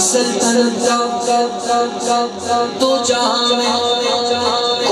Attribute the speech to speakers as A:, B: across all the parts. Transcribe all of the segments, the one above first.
A: सल्तनत का दो जहाँ में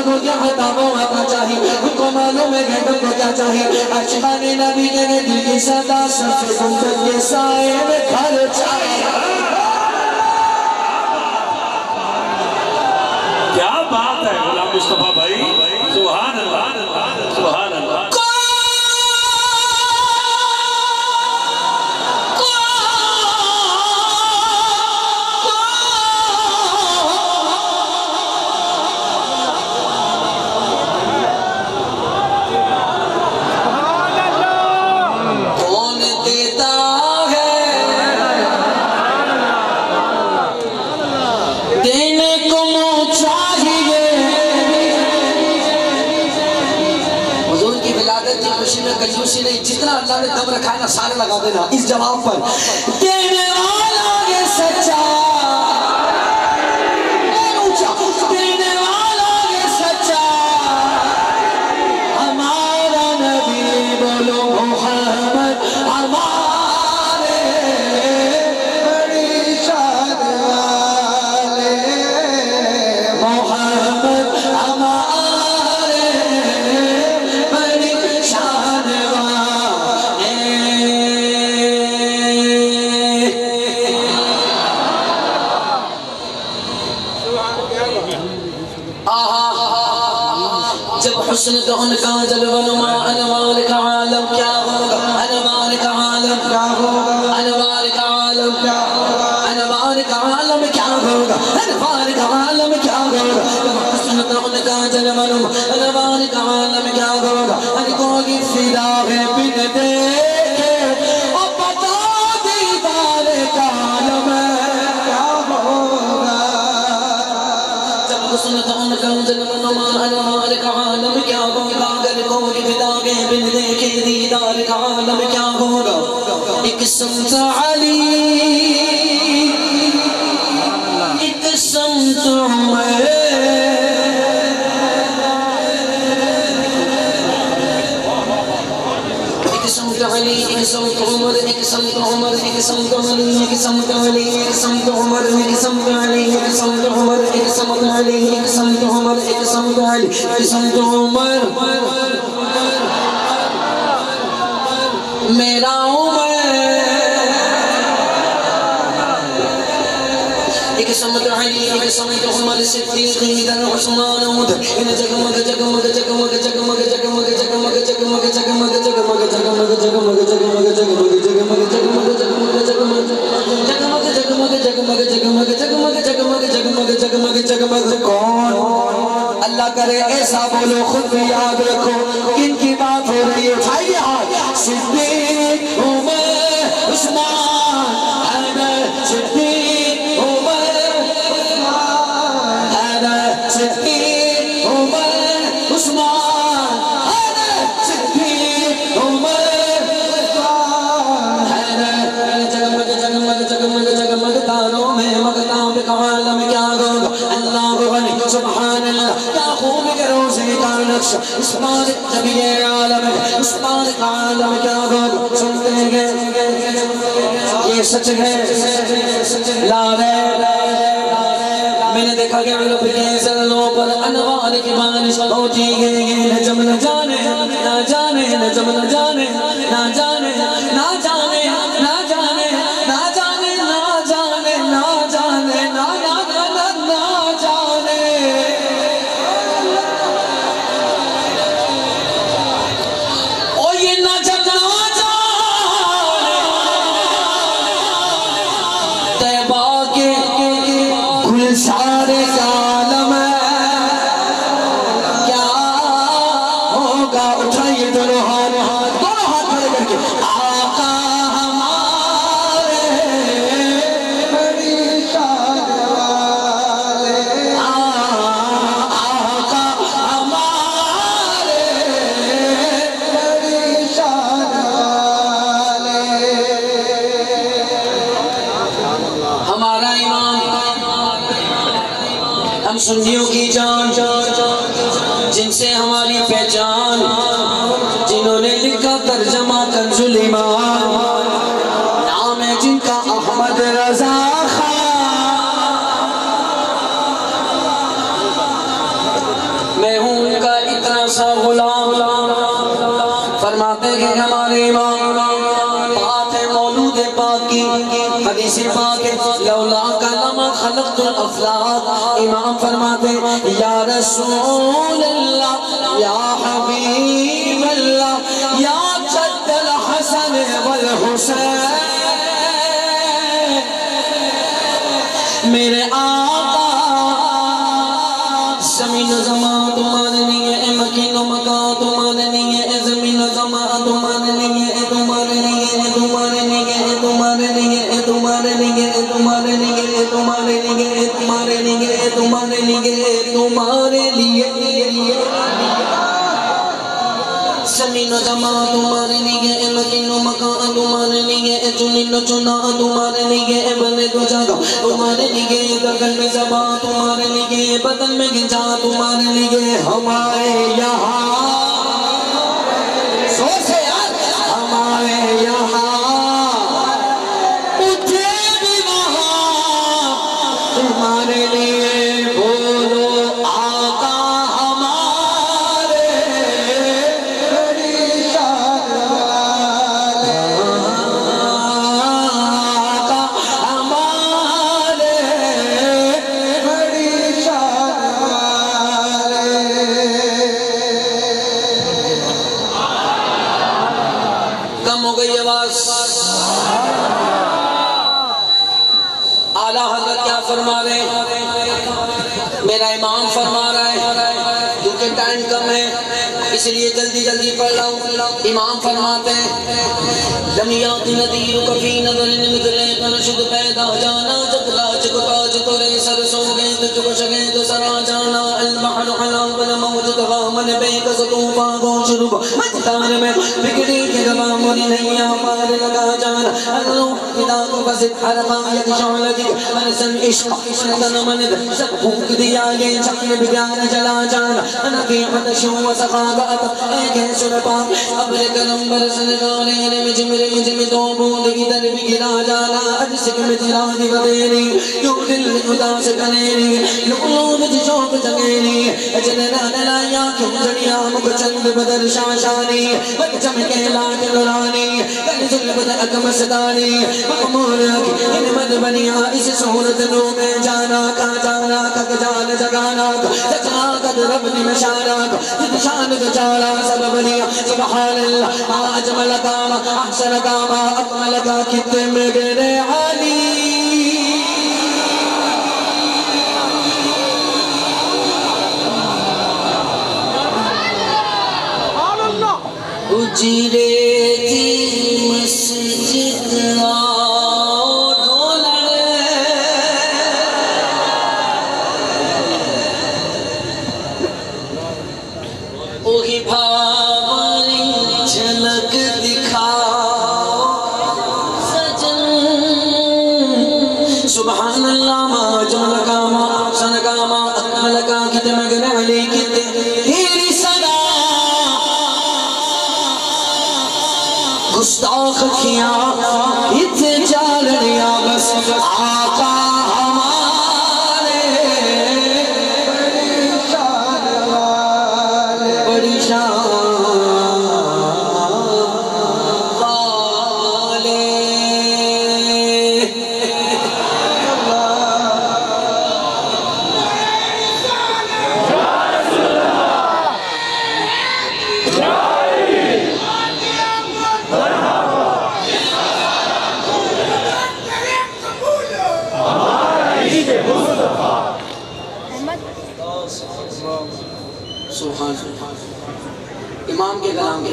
A: कि कानों के हताबों आता चाहिए उनको मालूम है कि को क्या चाहिए अच्छा नबी के दिल की सदा सबसे सुंदर के साए में घर चाहिए
B: क्या बात है, गुलाम मुस्तफ़ा
A: लगा देना इस जवाब पर। on the guns of दीदार का आलम क्या होगा एक संत अली एक संत एक संत अली एक संत उमर एक संत उमर एक संत अली एक संत अली एक संत उमर एक संत अली एक संत उमर एक संत अली एक संत उमर एक संत अली एक संत उमर मेरा समत अली एक समत उमर सिद्दीक इधर उस्मान उधर इन जगमग जगमग जगमग जगमग जगमग जगमग जगमग जगमग जगमग जगमग जगमग जगमग जगमग जगमग जगमग ये आलम उस का आलम क्या होगा? सुनते हैं मैंने देखा कि अरब के जल्लों पर अनवार की बारिश होती है। नजम न जाने न जाने नजम ना जाने सुन्नियों की जान, जिनसे हमारी पहचान, जिन्होंने लिखा तर्जमा कंजुल ईमान नाम है जिनका अहमद रजा। मैं हूँ उनका इतना सा गुलाम, फरमाते कि हमारे इमाम है की हदीस पाक लौला कलम खलकुल अफलाक। इमाम फरमाते या रसूल अल्लाह या हबीब अल्लाह या जद्दल हसन वल हुसैन। मेरे आका तुम्हारे लिए ज़मीन जमा तुम्हारे लिए मकीनो मका तुम्हारे लिए चुनिनो चुना तुम्हारे लिए बने दो जगह तुम्हारे लिए गगन में जमा तुम्हारे लिए बदन में गिंजा तुम्हारे लिए, हमारे यहाँ। जल्दी पढ़ रहा हूँ इमाम फरमाते हैं जमियात नदीर कफी नज़र निमदले शुद्ध पैदा जाना। जगला जगता जतरे सर सो गए तो चुक सके तो सरा जाना। अल बहर हला बन मौजूद मन बे कसतू पागो शुरू मजदार में बिगड़ी के गवा मोरी नैया पार लगा जाना। अल्लाह पिता को बस हरका यक शौल दी अरसन इश्क शतन मन सब फूक दिया, ये जान बिगान जला जाना। अना की मत शो सखाबत एक है सुन पाक अब करम बरसन गाने, ने मुझ मेरे मुझमें दो बूंद की दर भी गिरा जाना। अज सिक में तेरा दी बदेरी क्यों दिल उदास कनेरी लुलो मुझ शौक जगेरी अजन ना नलाया, क्यों जड़िया मुख चंद बदर शाशानी बद चमके लाट नुरानी अकम सदानी मकमूर इन मद बनिया इस सूरत नो में जाना, का जाना कक जान जगाना सजना कद रब ने मशाना जित शान को सब बनिया सुभान अल्लाह आज मलकामा अहसन कामा अकमल का कितने में गिरे आली। Chi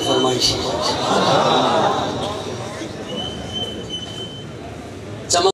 A: सुभान